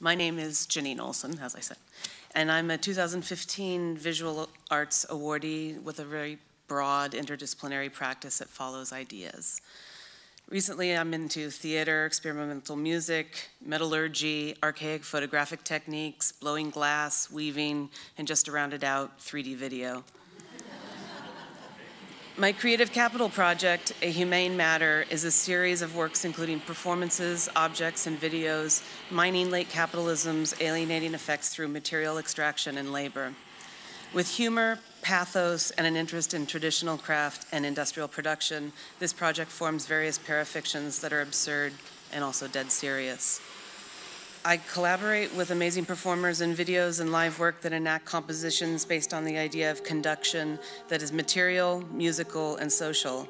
My name is Jeanine Oleson, as I said, and I'm a 2015 Visual Arts awardee with a very broad interdisciplinary practice that follows ideas. Recently, I'm into theater, experimental music, metallurgy, archaic photographic techniques, blowing glass, weaving, and just to round it out, 3D video. My creative capital project, A Humane Matter, is a series of works including performances, objects, and videos mining late capitalism's alienating effects through material extraction and labor. With humor, pathos, and an interest in traditional craft and industrial production, this project forms various parafictions that are absurd and also dead serious. I collaborate with amazing performers in videos and live work that enact compositions based on the idea of conduction that is material, musical, and social.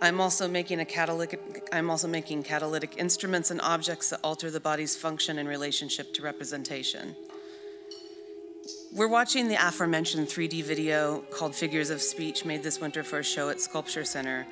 I'm also making a catalytic I'm also making catalytic instruments and objects that alter the body's function in relationship to representation. We're watching the aforementioned 3D video called Figures of Speech made this winter for a show at Sculpture Center,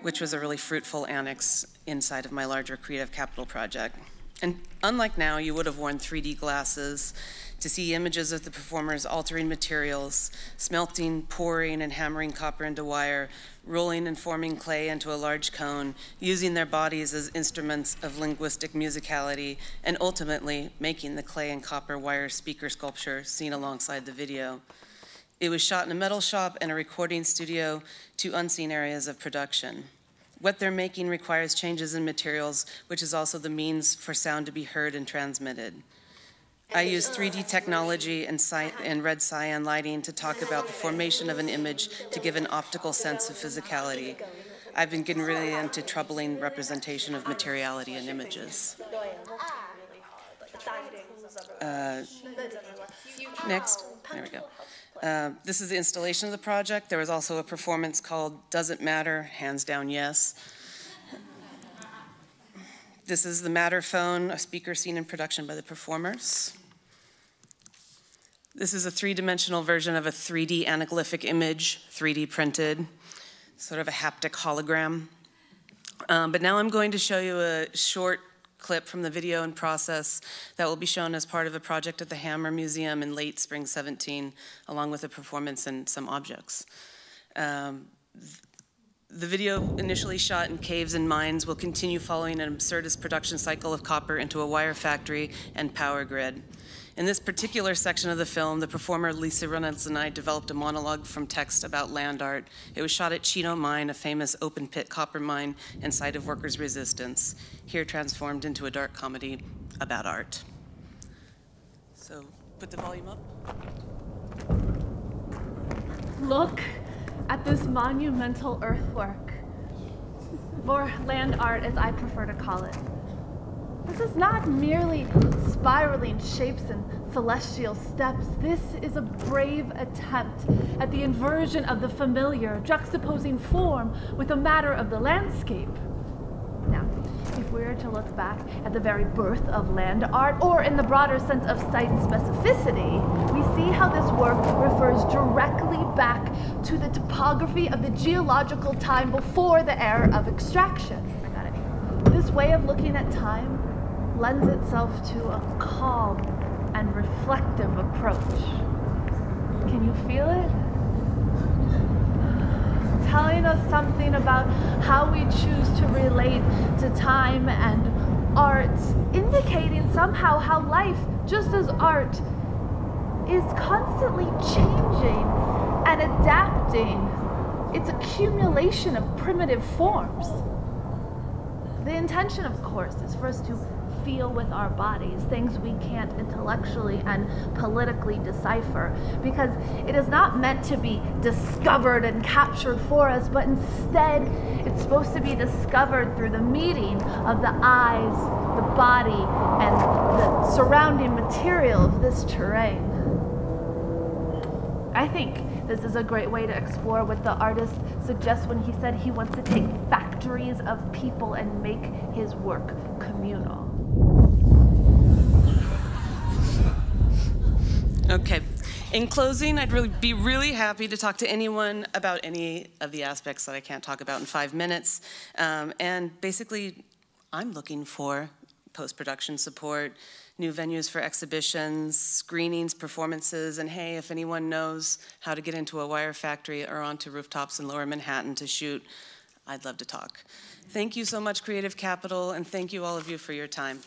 which was a really fruitful annex inside of my larger creative capital project. And unlike now, you would have worn 3D glasses to see images of the performers altering materials, smelting, pouring, and hammering copper into wire, rolling and forming clay into a large cone, using their bodies as instruments of linguistic musicality, and ultimately making the clay and copper wire speaker sculpture seen alongside the video. It was shot in a metal shop and a recording studio, two unseen areas of production. What they're making requires changes in materials, which is also the means for sound to be heard and transmitted. I use 3D technology and, and, red cyan lighting to talk about the formation of an image to give an optical sense of physicality. I've been getting really into troubling representation of materiality in images. Uh, next, there we go. Uh, this is the installation of the project. There was also a performance called Does It Matter? Hands Down Yes. This is the Matter phone, a speaker seen in production by the performers. This is a three-dimensional version of a 3D anaglyphic image, 3D printed, sort of a haptic hologram. Um, but now I'm going to show you a short clip from the video in process that will be shown as part of a project at the Hammer Museum in late spring 17, along with a performance and some objects. Um, the video, initially shot in caves and mines, will continue following an absurdist production cycle of copper into a wire factory and power grid. In this particular section of the film, the performer Lisa Reynolds and I developed a monologue from text about land art. It was shot at Chino Mine, a famous open pit copper mine and site of workers' resistance, here transformed into a dark comedy about art. So put the volume up. Look at this monumental earthwork, or land art as I prefer to call it. This is not merely spiraling shapes and celestial steps. This is a brave attempt at the inversion of the familiar, juxtaposing form with the matter of the landscape. Now, if we were to look back at the very birth of land art, or in the broader sense of site specificity, we see how this work refers directly back to the topography of the geological time before the era of extraction. This way of looking at time lends itself to a calm and reflective approach. Can you feel it? Telling us something about how we choose to relate to time and art, indicating somehow how life, just as art, is constantly changing and adapting its accumulation of primitive forms. The intention, of course, is for us to feel with our bodies, things we can't intellectually and politically decipher, because it is not meant to be discovered and captured for us, but instead it's supposed to be discovered through the meeting of the eyes, the body, and the surrounding material of this terrain. I think this is a great way to explore what the artist suggests when he said he wants to take factories of people and make his work communal. Okay. In closing, I'd really be really happy to talk to anyone about any of the aspects that I can't talk about in five minutes. Um, and basically, I'm looking for post-production support, new venues for exhibitions, screenings, performances, and hey, if anyone knows how to get into a wire factory or onto rooftops in lower Manhattan to shoot, I'd love to talk. Thank you so much, Creative Capital, and thank you all of you for your time.